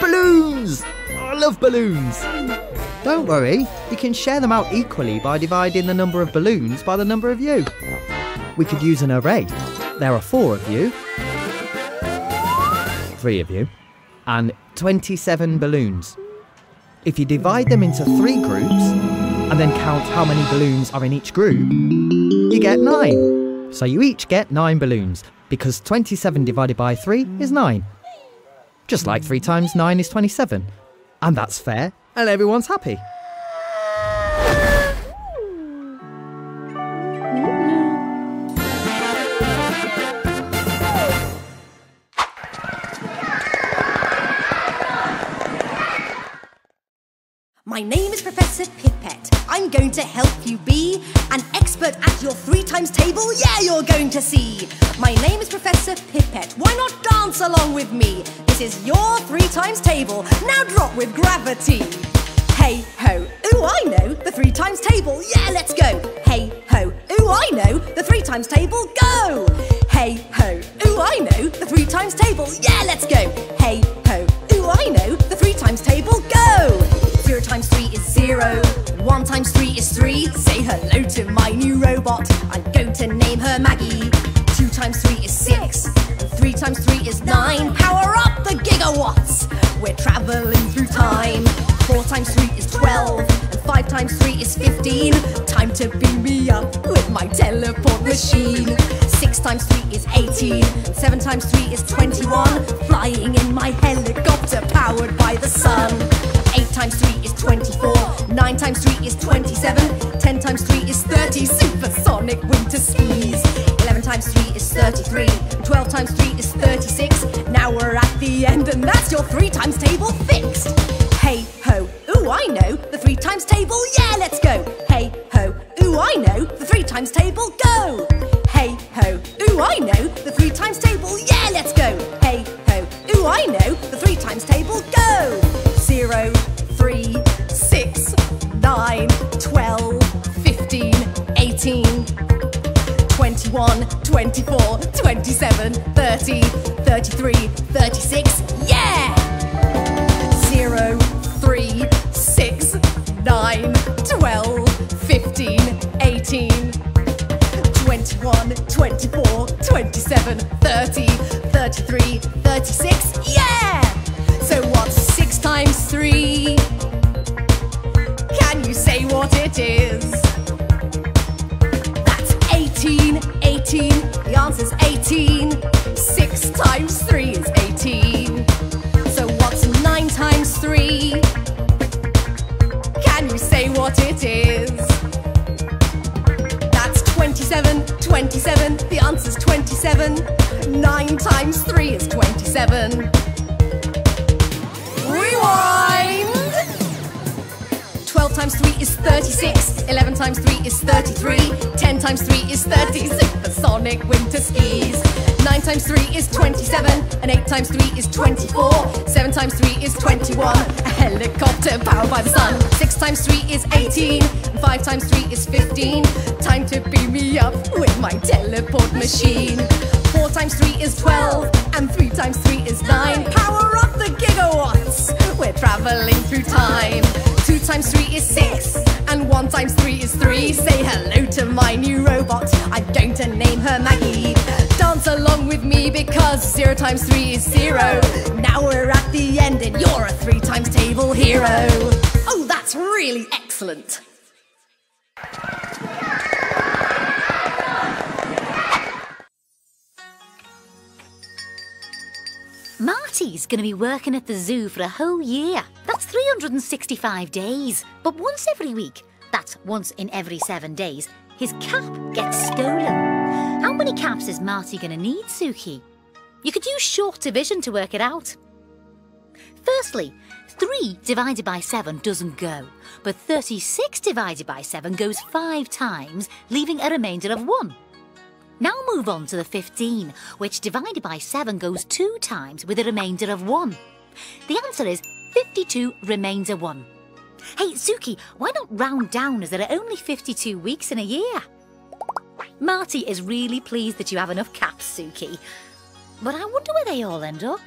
Balloons! I love balloons. Don't worry, you can share them out equally by dividing the number of balloons by the number of you. We could use an array. There are four of you, three of you, and 27 balloons. If you divide them into three groups and then count how many balloons are in each group, you get nine. So you each get nine balloons because 27 divided by 3 is 9. Just like 3 times 9 is 27. And that's fair, and everyone's happy. My name is Professor Pipette. I'm going to help you be an expert at your three times table. Yeah, you're going to see. My name is Professor Pipette. Why not dance along with me? This is your three times table. Now drop with gravity. Hey ho, ooh, I know the three times table. Yeah, let's go. Hey ho, ooh, I know the three times table. Go. Hey ho, ooh, I know the three times table. Yeah, let's go. Hey ho, ooh, I know the three times table. Go. Zero times three is zero. Times three is three. Say hello to my new robot. I'm going to name her Maggie. Two times three is six. Three times three is nine. Power up the gigawatts. We're traveling through time. Four times three is twelve. And five times three is fifteen. Time to beam me up with my teleport machine. Six times three is eighteen. Seven times three is twenty-one. Flying in my helicopter powered by the sun. 8 times 3 is 24. 9 times 3 is 27. 10 times 3 is 30. Supersonic winter skis. 11 times 3 is 33. 12 times 3 is 36. Now we're at the end, and that's your 3 times table fixed. Hey ho, ooh, I know the 3 times table. Yeah, let's go. Hey ho, ooh, I know the 3 times table. Go. Hey ho, ooh, I know the 3 times table. Yeah, let's go. 21, 24, 27, 30, 33, 36, yeah! 0, 3, 6, 9, 12, 15, 18, 21, 24, 27, 30, 18. The answer's 18. 6 times 3 is 18. So what's 9 times 3? Can you say what it is? That's 27, 27. The answer's 27. 9 times 3 is 27. Rewind! 12 times 3 is 36. 11 times 3 is 33. 10 times 3 is 30. Supersonic winter skis. 9 times 3 is 27. And 8 times 3 is 24. 7 times 3 is 21. A helicopter powered by the sun. 6 times 3 is 18. And 5 times 3 is 15. Time to beam me up with my teleport machine. 4 times 3 is 12. And 3 times 3 is 9. Power up the gigawatts. We're traveling through time. 2 times 3 is 6. And 1 times 3 is 3. Say hello to my new with me because 0 times 3 is 0. Now we're at the end and you're a 3 times table hero. Oh, that's really excellent. Marty's going to be working at the zoo for a whole year. That's 365 days. But once every week, that's once in every seven days, his cap gets stolen. How many caps is Marty going to need, Suki? You could use short division to work it out. Firstly, 3 divided by 7 doesn't go, but 36 divided by 7 goes 5 times, leaving a remainder of 1. Now move on to the 15, which divided by 7 goes 2 times with a remainder of 1. The answer is 52 remainder 1. Hey, Suki, why not round down as there are only 52 weeks in a year? Marty is really pleased that you have enough caps, Suki. But I wonder where they all end up.